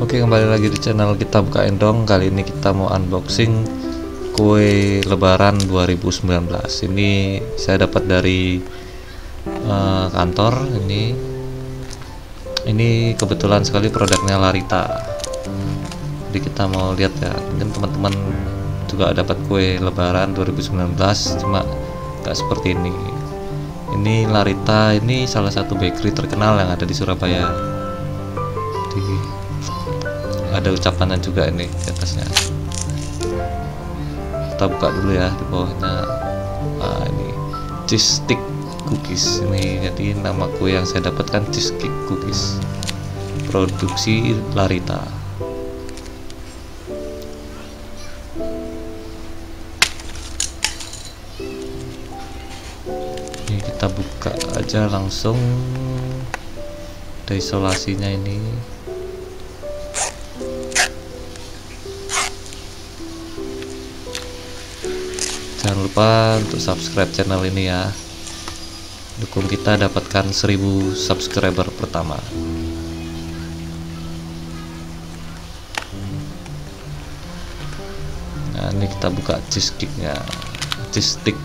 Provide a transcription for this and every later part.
Oke kembali lagi di channel kita buka endong. Kali ini kita mau unboxing kue lebaran 2019 ini saya dapat dari uh, kantor. Ini ini kebetulan sekali produknya Larita. Jadi kita mau lihat ya. Mungkin teman-teman juga dapat kue lebaran 2019 cuma gak seperti ini. Ini Larita ini salah satu bakery terkenal yang ada di Surabaya ada ucapannya juga ini di atasnya. Kita buka dulu ya di bawahnya. Nah, ini. Cheese stick cookies. Ini jadi nama kue yang saya dapatkan cheese stick cookies. Produksi Larita. Ini kita buka aja langsung. Ada isolasinya ini jangan lupa untuk subscribe channel ini ya. Dukung kita dapatkan 1000 subscriber pertama. Nah ini kita buka cheese sticknya. Cheese stick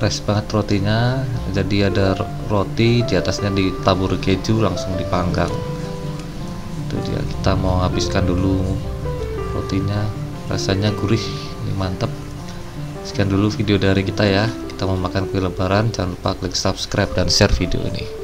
Fresh banget rotinya. Jadi ada roti di atasnya ditabur keju langsung dipanggang. Itu dia kita mau habiskan dulu rotinya. Rasanya gurih ini mantep. Sekian dulu video dari kita ya. Kita mau makan kue lebaran Jangan lupa klik subscribe dan share video ini